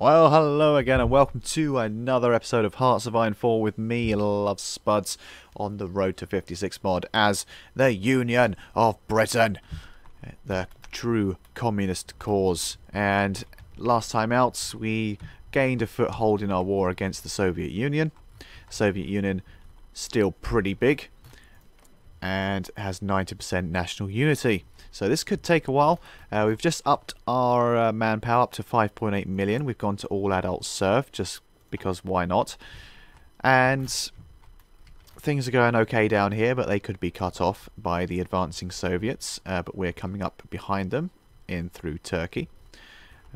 Well, hello again, and welcome to another episode of Hearts of Iron 4 with me, Love Spuds, on the road to 56 mod as the Union of Britain, the true communist cause. And last time out, we gained a foothold in our war against the Soviet Union. Soviet Union still pretty big and has 90% national unity. So this could take a while. Uh, we've just upped our uh, manpower up to 5.8 million. We've gone to all adults serve just because why not? And things are going okay down here, but they could be cut off by the advancing Soviets. Uh, but we're coming up behind them in through Turkey,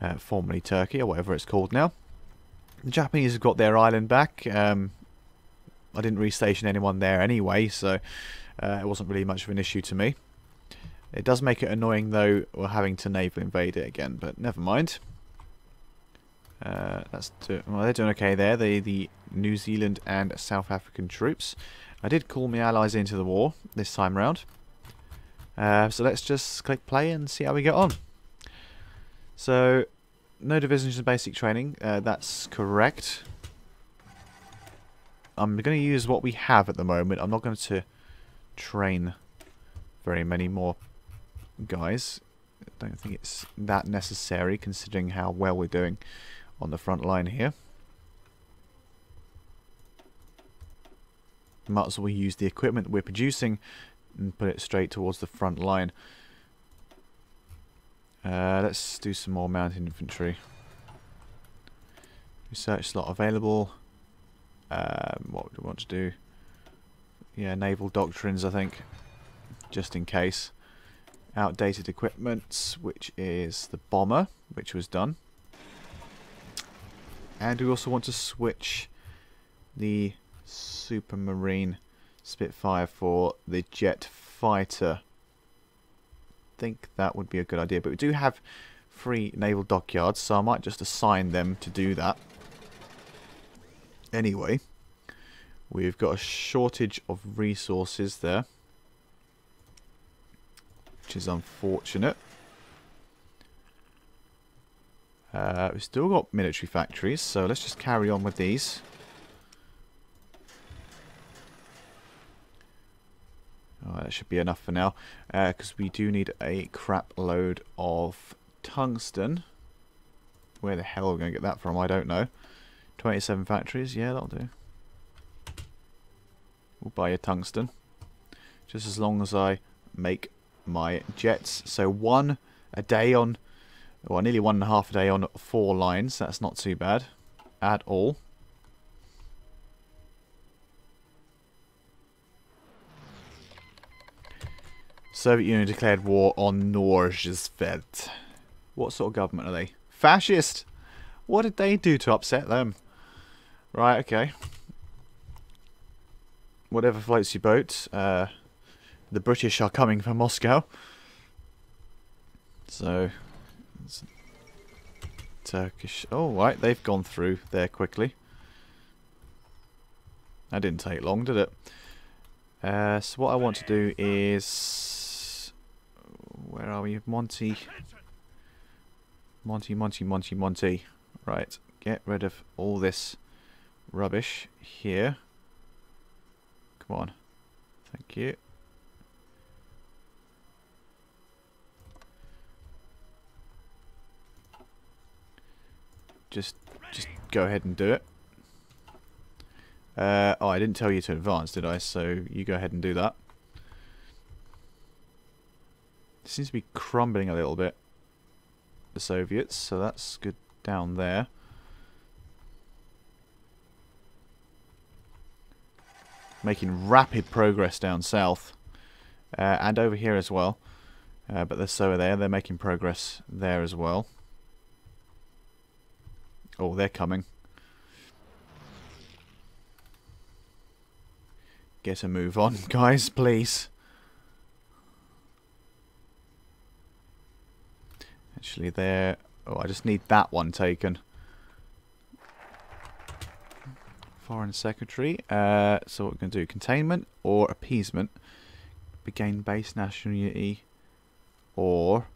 uh, formerly Turkey or whatever it's called now. The Japanese have got their island back. Um, I didn't restation anyone there anyway, so uh, it wasn't really much of an issue to me. It does make it annoying though, we're having to naval invade it again, but never mind. Uh, that's well, they're doing okay there. The the New Zealand and South African troops. I did call my allies into the war this time round. Uh, so let's just click play and see how we get on. So, no divisions in basic training. Uh, that's correct. I'm going to use what we have at the moment. I'm not going to train very many more guys. I don't think it's that necessary considering how well we're doing on the front line here. Might as well use the equipment we're producing and put it straight towards the front line. Uh, let's do some more mounted infantry. Research slot available. Um, what do we want to do? Yeah, naval doctrines, I think. Just in case outdated equipment, which is the bomber, which was done. And we also want to switch the Supermarine Spitfire for the jet fighter. I think that would be a good idea, but we do have three naval dockyards, so I might just assign them to do that. Anyway, we've got a shortage of resources there which is unfortunate. Uh, we've still got military factories, so let's just carry on with these. Oh, that should be enough for now, because uh, we do need a crap load of tungsten. Where the hell are we going to get that from? I don't know. 27 factories, yeah, that'll do. We'll buy a tungsten. Just as long as I make my jets. So one a day on, well, nearly one and a half a day on four lines. That's not too bad at all. Soviet Union declared war on Norgesveld. What sort of government are they? Fascist! What did they do to upset them? Right, okay. Whatever floats your boat. Uh, the British are coming for Moscow. So, Turkish. Oh, right, they've gone through there quickly. That didn't take long, did it? Uh, so what I want to do is... Where are we? Monty. Monty, Monty, Monty, Monty. Right, get rid of all this rubbish here. Come on. Thank you. Just just go ahead and do it. Uh, oh, I didn't tell you to advance, did I? So you go ahead and do that. It seems to be crumbling a little bit, the Soviets, so that's good down there. Making rapid progress down south. Uh, and over here as well. Uh, but they're so there, they're making progress there as well. Oh, they're coming. Get a move on, guys, please. Actually, there. Oh, I just need that one taken. Foreign Secretary. Uh, so what we're going to do, containment or appeasement. Regain base national unity or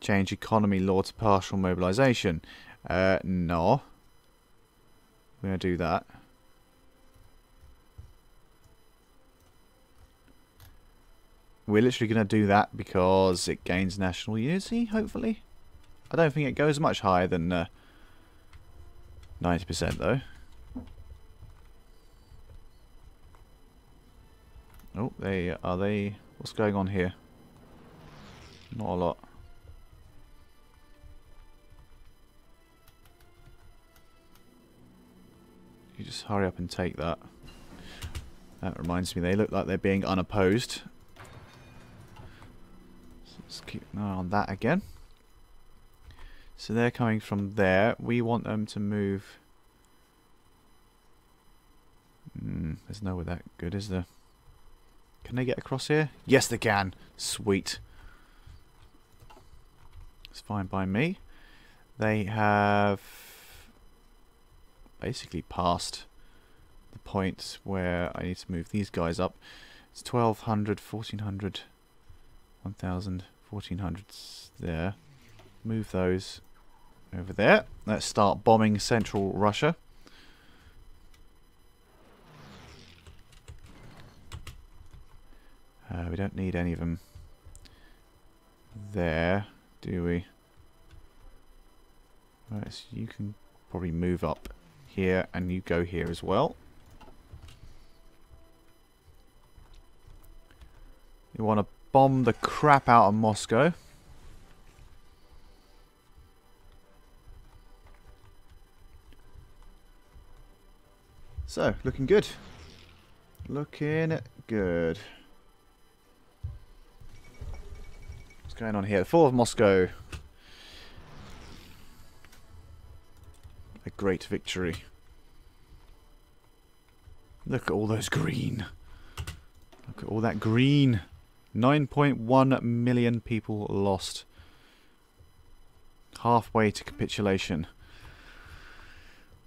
change economy law to partial mobilization. Uh, no. We're going to do that. We're literally going to do that because it gains national unity, hopefully. I don't think it goes much higher than uh, 90% though. Oh, they are they. What's going on here? Not a lot. You just hurry up and take that. That reminds me, they look like they're being unopposed. So let's keep an eye on that again. So they're coming from there. We want them to move. Hmm, there's nowhere that good, is there? Can they get across here? Yes, they can. Sweet. It's fine by me. They have basically past the point where I need to move these guys up. It's 1200, 1400, 1000, 1400 there. Move those over there. Let's start bombing central Russia. Uh, we don't need any of them there, do we? Right, so you can probably move up here and you go here as well. You want to bomb the crap out of Moscow. So, looking good. Looking good. What's going on here? The fall of Moscow. A great victory. Look at all those green. Look at all that green. 9.1 million people lost. Halfway to capitulation.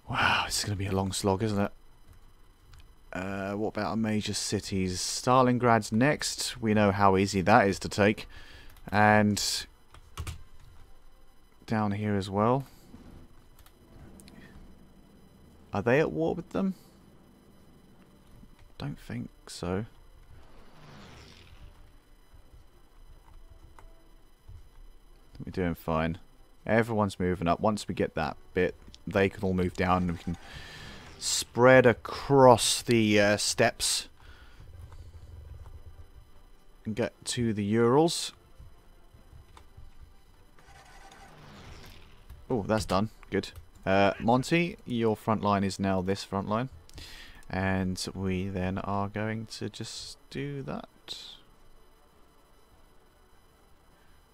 Wow, is going to be a long slog, isn't it? Uh, what about our major cities? Stalingrad's next. We know how easy that is to take. And down here as well. Are they at war with them? Don't think so. We're doing fine. Everyone's moving up. Once we get that bit, they can all move down and we can spread across the uh, steppes and get to the Urals. Oh, that's done. Good. Uh, Monty, your front line is now this front line. And we then are going to just do that.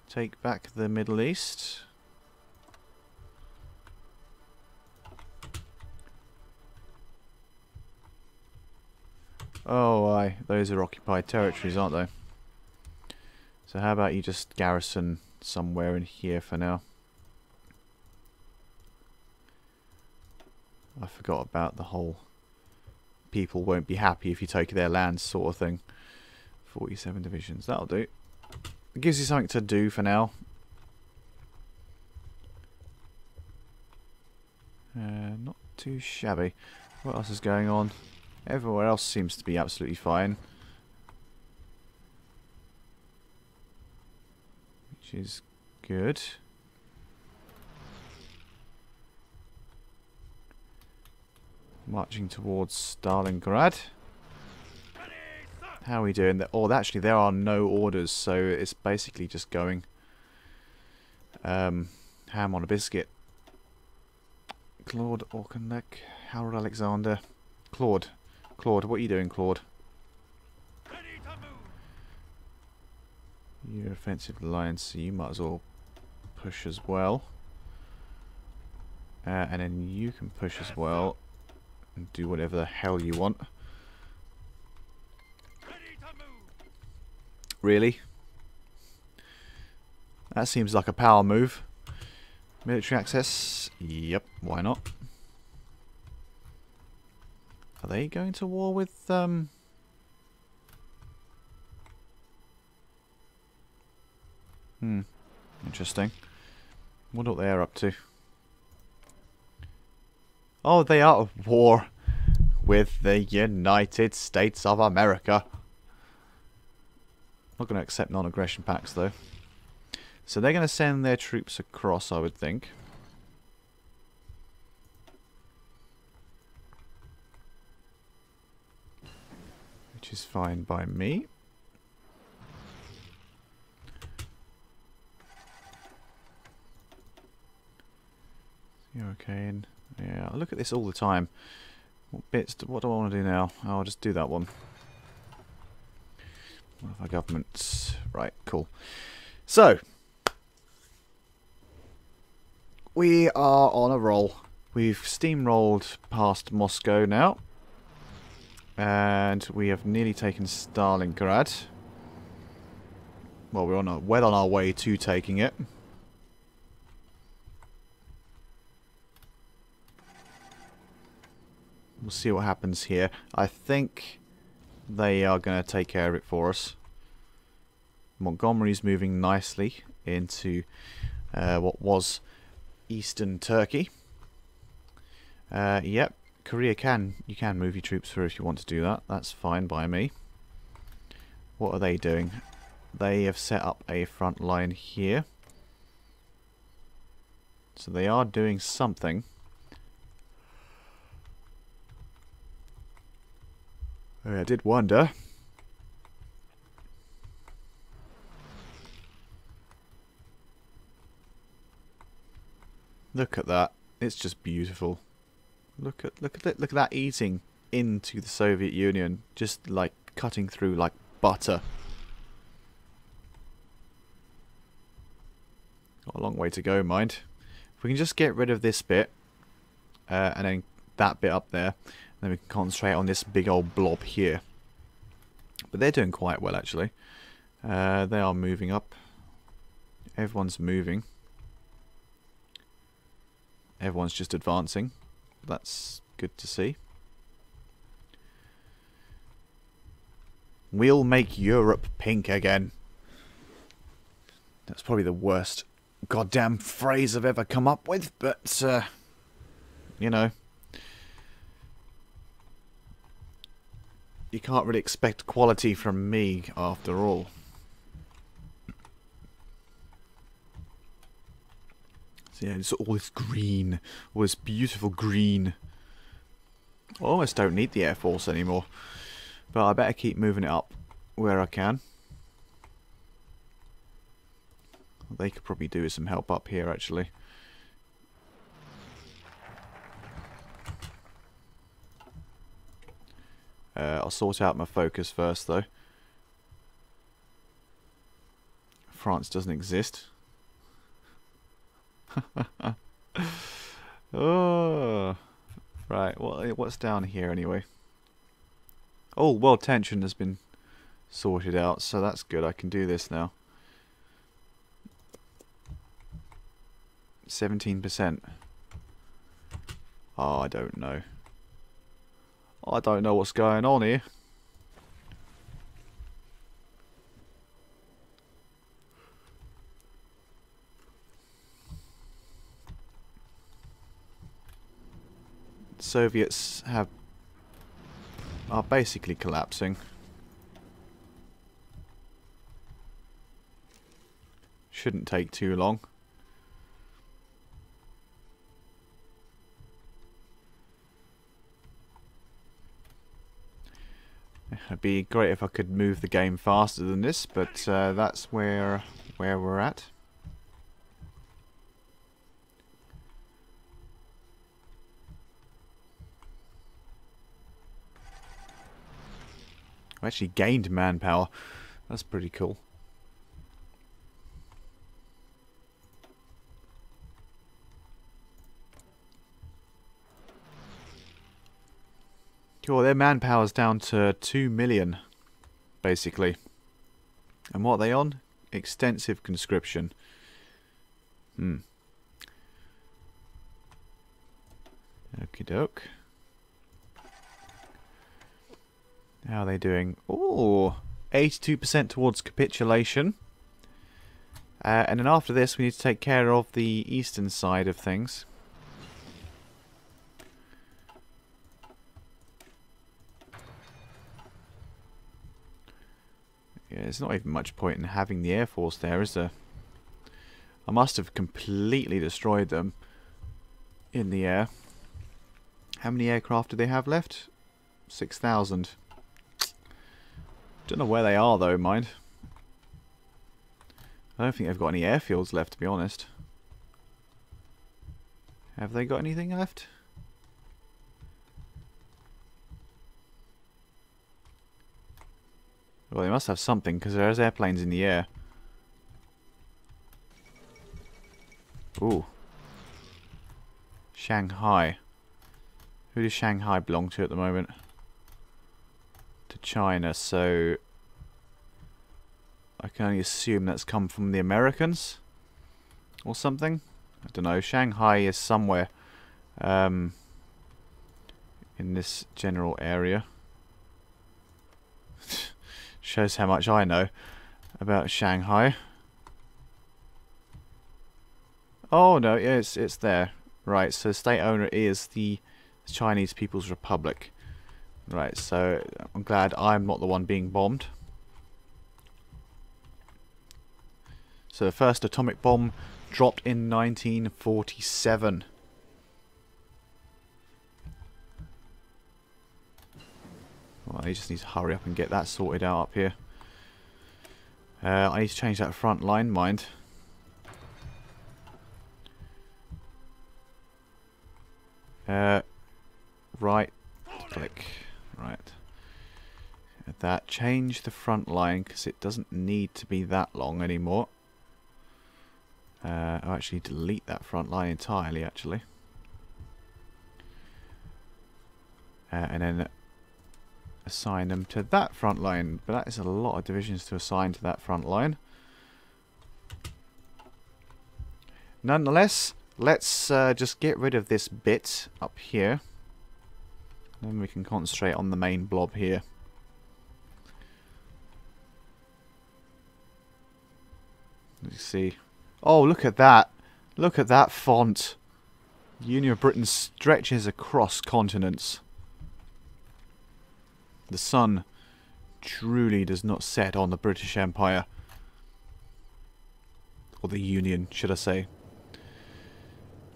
Take back the Middle East. Oh, aye. Those are occupied territories, aren't they? So how about you just garrison somewhere in here for now? I forgot about the whole people won't be happy if you take their land sort of thing. 47 divisions. That'll do. It gives you something to do for now. Uh, not too shabby. What else is going on? Everywhere else seems to be absolutely fine. Which is good. Marching towards Stalingrad. How are we doing? Oh, actually, there are no orders, so it's basically just going um, ham on a biscuit. Claude Auchinleck, Harold Alexander. Claude, Claude, what are you doing, Claude? You're offensive alliance, so you might as well push as well. Uh, and then you can push as well and do whatever the hell you want. Really? That seems like a power move. Military access? Yep, why not? Are they going to war with, um... Hmm, interesting. Wonder what they're up to. Oh, they are at war with the United States of America. Not going to accept non-aggression pacts, though. So they're going to send their troops across, I would think. Which is fine by me. You're okay. And yeah, I look at this all the time. What bits? Do, what do I want to do now? Oh, I'll just do that one. Our government? Right, cool. So we are on a roll. We've steamrolled past Moscow now. And we have nearly taken Stalingrad. Well, we're on a, well on our way to taking it. We'll see what happens here. I think they are going to take care of it for us. Montgomery's moving nicely into uh, what was eastern Turkey. Uh, yep, Korea can, you can move your troops through if you want to do that. That's fine by me. What are they doing? They have set up a front line here. So they are doing something. I did wonder. Look at that. It's just beautiful. Look at look at it. Look at that eating into the Soviet Union, just like cutting through like butter. Got a long way to go, mind. If we can just get rid of this bit, uh, and then that bit up there, then we can concentrate on this big old blob here. But they're doing quite well, actually. Uh, they are moving up. Everyone's moving. Everyone's just advancing. That's good to see. We'll make Europe pink again. That's probably the worst goddamn phrase I've ever come up with, but, uh, you know. You can't really expect quality from me, after all. So yeah, it's all this green, all this beautiful green. Oh, I almost don't need the Air Force anymore. But I better keep moving it up where I can. They could probably do with some help up here, actually. Uh, I'll sort out my focus first, though. France doesn't exist. oh, right. What what's down here anyway? Oh, world tension has been sorted out, so that's good. I can do this now. Seventeen percent. Oh, I don't know. I don't know what's going on here. Soviets have are basically collapsing. Shouldn't take too long. It'd be great if I could move the game faster than this, but uh, that's where where we're at. I actually gained manpower. That's pretty cool. Cool, their manpower's down to 2 million, basically. And what are they on? Extensive conscription. Hmm. Okie doke. How are they doing? Oh, 82% towards capitulation. Uh, and then after this, we need to take care of the eastern side of things. Yeah, there's not even much point in having the Air Force there, is there? I must have completely destroyed them in the air. How many aircraft do they have left? 6,000. Don't know where they are though, mind. I don't think they've got any airfields left, to be honest. Have they got anything left? Well, they must have something, because there's airplanes in the air. Ooh. Shanghai. Who does Shanghai belong to at the moment? To China, so... I can only assume that's come from the Americans? Or something? I don't know. Shanghai is somewhere um, in this general area. Shows how much I know about Shanghai. Oh no, it's it's there. Right, so state owner is the Chinese People's Republic. Right, so I'm glad I'm not the one being bombed. So the first atomic bomb dropped in 1947. Well, he just needs to hurry up and get that sorted out up here. Uh, I need to change that front line, mind. Uh, right click. Right. That change the front line because it doesn't need to be that long anymore. Uh, I'll actually delete that front line entirely actually. Uh, and then assign them to that front line. But that is a lot of divisions to assign to that front line. Nonetheless, let's uh, just get rid of this bit up here. Then we can concentrate on the main blob here. Let's see. Oh, look at that. Look at that font. Union of Britain stretches across continents. The sun truly does not set on the British Empire. Or the Union, should I say.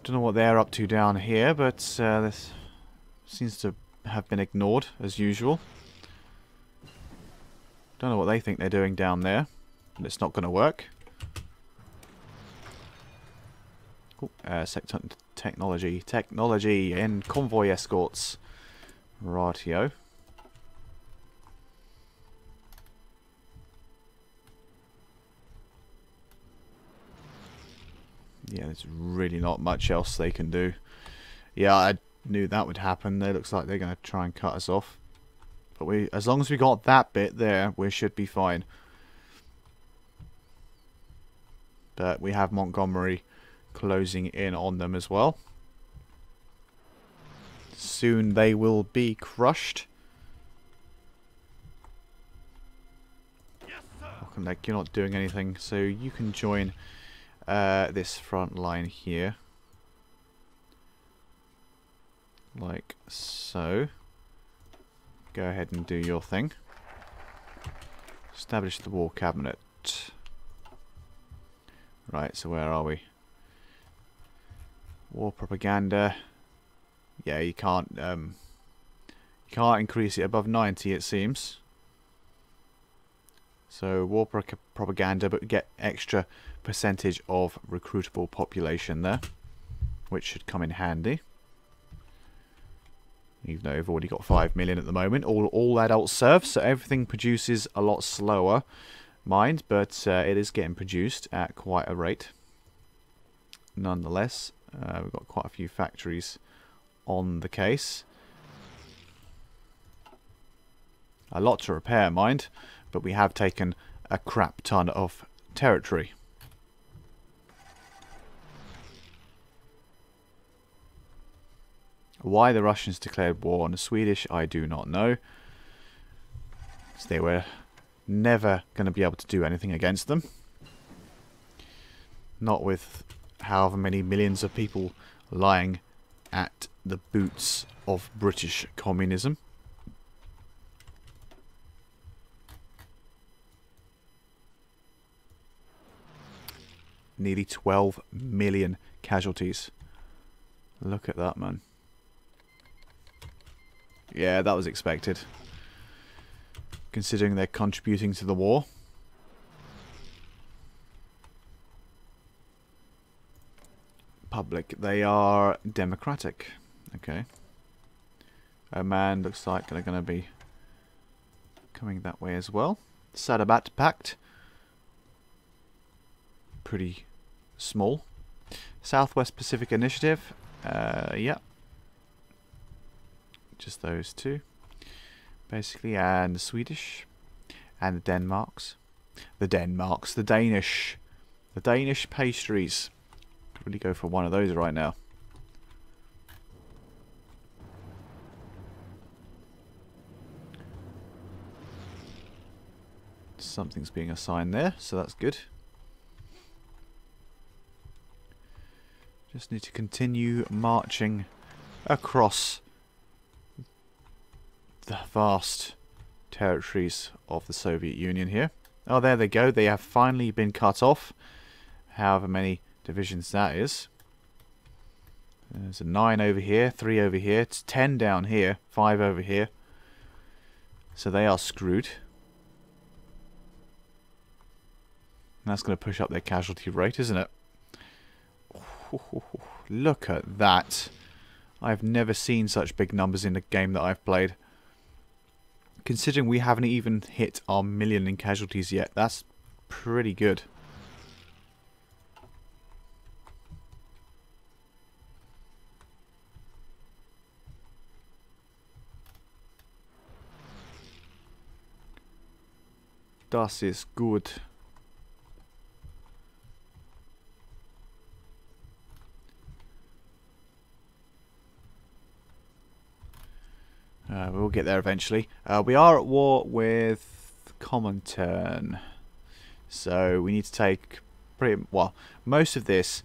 Don't know what they're up to down here, but uh, this seems to have been ignored, as usual. Don't know what they think they're doing down there. But it's not going to work. Ooh, uh, sector technology. Technology and convoy escorts. Ratio. Yeah, there's really not much else they can do. Yeah, I knew that would happen. It looks like they're going to try and cut us off. But we, as long as we got that bit there, we should be fine. But we have Montgomery closing in on them as well. Soon they will be crushed. like you're not doing anything, so you can join uh, this front line here like so. Go ahead and do your thing. Establish the war cabinet. Right, so where are we? War propaganda. Yeah, you can't um, you can't increase it above 90 it seems. So war pro propaganda but get extra percentage of recruitable population there, which should come in handy even though we've already got 5 million at the moment. All, all adults serve, so everything produces a lot slower, mind, but uh, it is getting produced at quite a rate. Nonetheless, uh, we've got quite a few factories on the case. A lot to repair, mind, but we have taken a crap ton of territory. Why the Russians declared war on the Swedish, I do not know. So they were never going to be able to do anything against them. Not with however many millions of people lying at the boots of British communism. Nearly 12 million casualties. Look at that, man. Yeah, that was expected. Considering they're contributing to the war. Public. They are democratic. Okay. A man looks like they're going to be coming that way as well. Saadabad Pact. Pretty small. Southwest Pacific Initiative. Uh, yeah. Just those two. Basically, and the Swedish. And the Denmarks. The Denmarks. The Danish. The Danish pastries. Could really go for one of those right now. Something's being assigned there, so that's good. Just need to continue marching across the vast territories of the Soviet Union here. Oh, there they go. They have finally been cut off. However many divisions that is. There's a 9 over here, 3 over here, it's 10 down here, 5 over here. So they are screwed. that's going to push up their casualty rate, isn't it? Look at that. I've never seen such big numbers in a game that I've played. Considering we haven't even hit our million in casualties yet, that's pretty good. Das ist gut. Uh, we'll get there eventually. Uh, we are at war with Comintern. So we need to take pretty well most of this,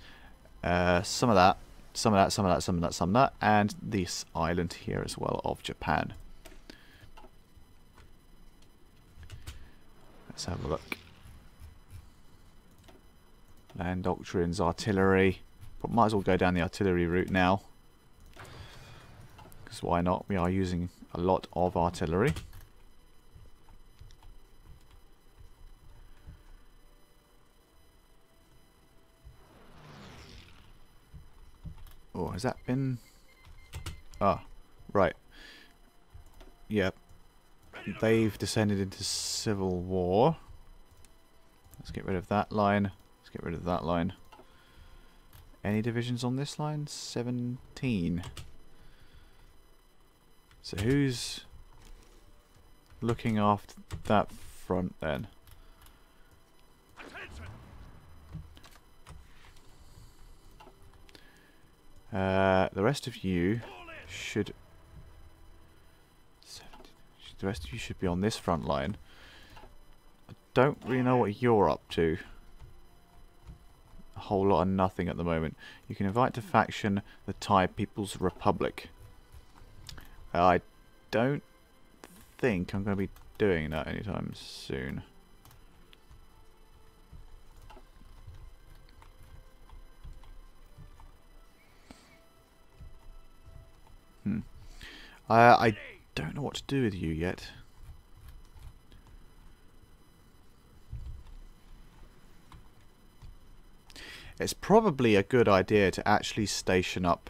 uh, some of that, some of that, some of that, some of that, some of that, and this island here as well of Japan. Let's have a look. Land doctrines, artillery. Might as well go down the artillery route now. Because why not? We are using a lot of artillery. Oh, has that been... Ah, right. Yep. They've descended into civil war. Let's get rid of that line. Let's get rid of that line. Any divisions on this line? 17. So who's looking after that front then? Uh, the rest of you should the rest of you should be on this front line. I don't really know what you're up to. A whole lot of nothing at the moment. You can invite to faction the Thai People's Republic. I don't think I'm going to be doing that anytime soon. Hmm. Uh, I don't know what to do with you yet. It's probably a good idea to actually station up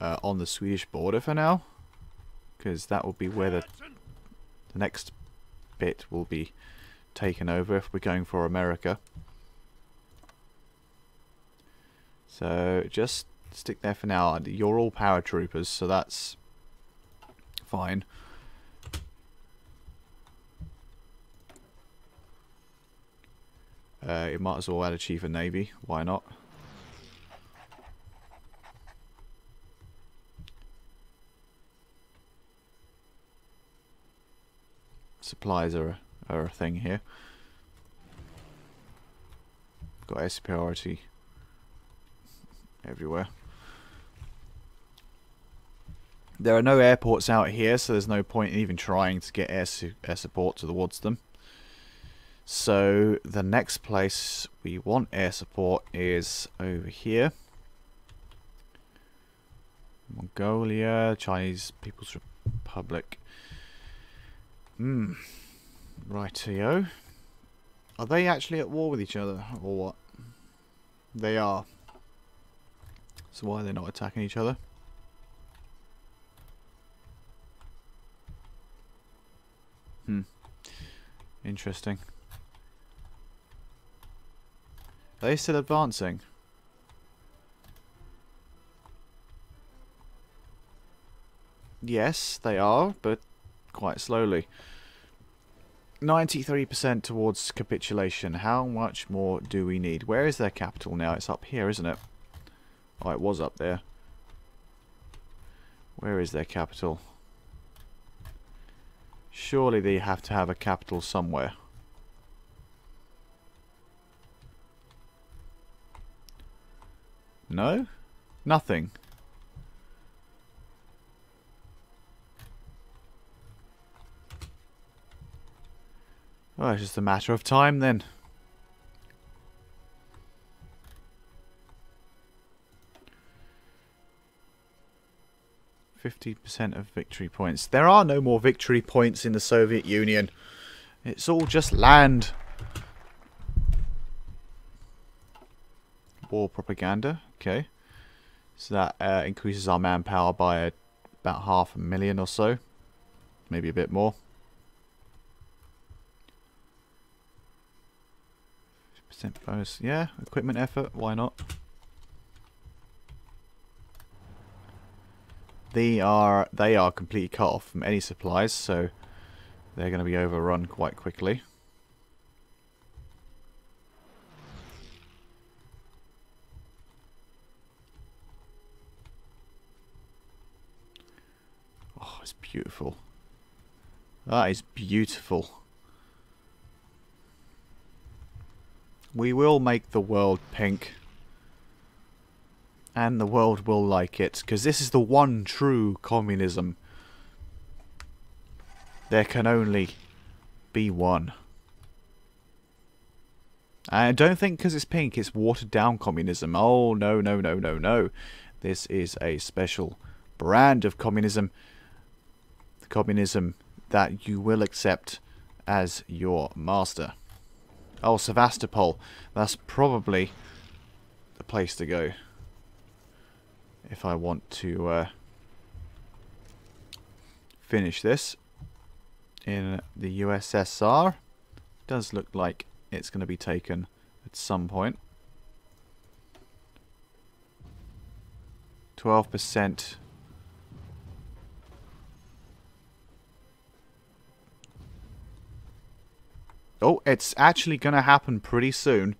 uh, on the Swedish border for now. Because that will be where the, the next bit will be taken over if we're going for America. So just stick there for now. You're all paratroopers, so that's fine. Uh, you might as well add a chief of navy. Why not? Supplies are, are a thing here. Got air superiority everywhere. There are no airports out here, so there's no point in even trying to get air, su air support towards them. So the next place we want air support is over here. Mongolia, Chinese People's Republic. Hmm. Rightio. Are they actually at war with each other, or what? They are. So why are they not attacking each other? Hmm. Interesting. Are they still advancing? Yes, they are, but quite slowly. 93% towards capitulation. How much more do we need? Where is their capital now? It's up here, isn't it? Oh, it was up there. Where is their capital? Surely they have to have a capital somewhere. No? Nothing. Well, it's just a matter of time then. Fifty percent of victory points. There are no more victory points in the Soviet Union. It's all just land. War propaganda. Okay. So that uh, increases our manpower by about half a million or so. Maybe a bit more. Bonus. Yeah, equipment effort, why not? They are they are completely cut off from any supplies, so they're going to be overrun quite quickly. Oh, it's beautiful. That is beautiful. We will make the world pink. And the world will like it. Because this is the one true communism. There can only be one. I don't think because it's pink it's watered down communism. Oh, no, no, no, no, no. This is a special brand of communism. The communism that you will accept as your master. Oh, Sevastopol. That's probably the place to go. If I want to uh, finish this in the USSR. Does look like it's going to be taken at some point. 12% Oh, it's actually going to happen pretty soon.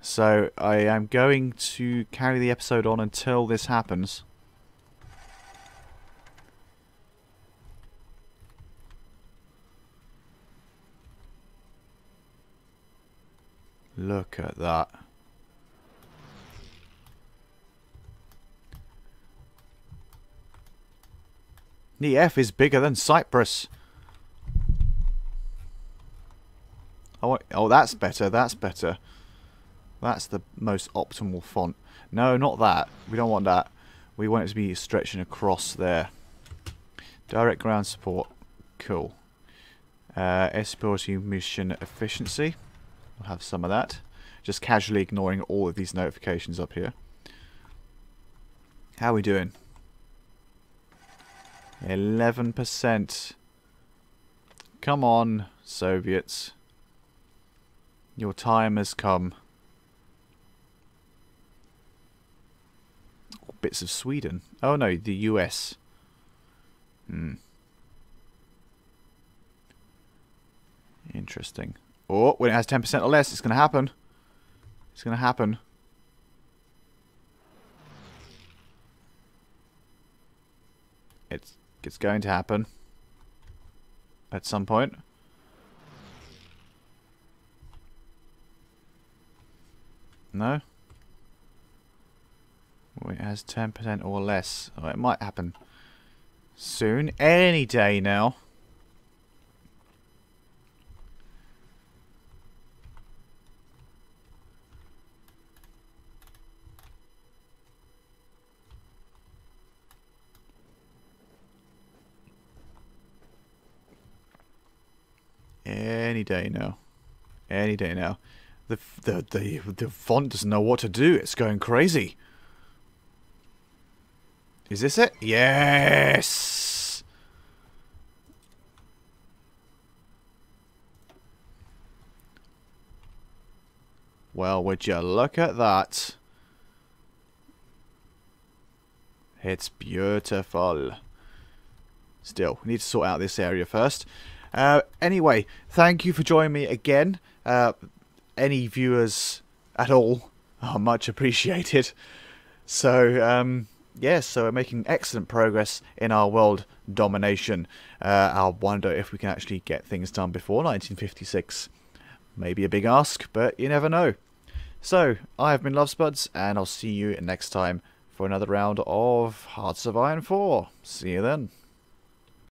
So I am going to carry the episode on until this happens. Look at that. The F is bigger than Cyprus. Oh, oh, that's better. That's better. That's the most optimal font. No, not that. We don't want that. We want it to be stretching across there. Direct ground support. Cool. Uh, espionage mission efficiency. We'll have some of that. Just casually ignoring all of these notifications up here. How are we doing? 11%. Come on, Soviets. Your time has come. Bits of Sweden. Oh no, the US. Hmm. Interesting. Oh, when it has 10% or less, it's going to happen. It's going to happen. It's, it's going to happen. At some point. No? Well, it has 10% or less. Oh, it might happen soon. Any day now. Any day now. Any day now. The, the, the, the font doesn't know what to do. It's going crazy. Is this it? Yes! Well, would you look at that? It's beautiful. Still, we need to sort out this area first. Uh, anyway, thank you for joining me again. Uh, any viewers at all are much appreciated. So, um, yes, so we're making excellent progress in our world domination. Uh, I'll wonder if we can actually get things done before 1956. Maybe a big ask, but you never know. So, I have been Lovespuds, and I'll see you next time for another round of Hearts of Iron 4. See you then.